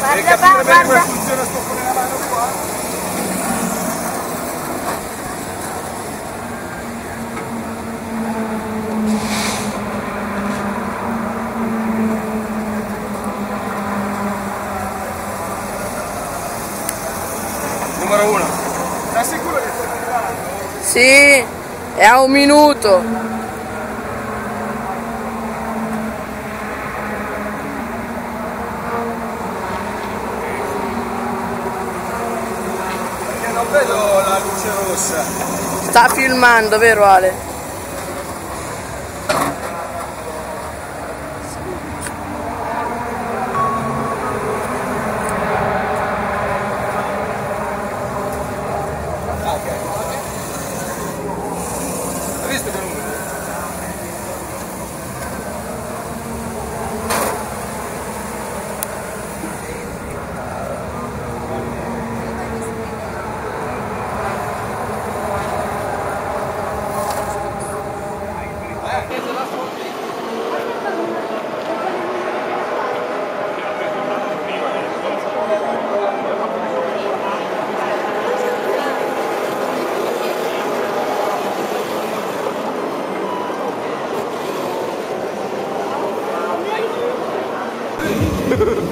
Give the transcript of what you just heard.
Per capire bene come funziona sto con la mano qua. Numero uno. Sei sicuro che stai arrivando? Sì, è a un minuto. Vedo la luce rossa. Sta filmando, vero Ale? Ha ha ha.